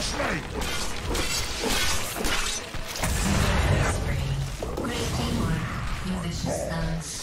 Ashley! Great teamwork, musicians dance.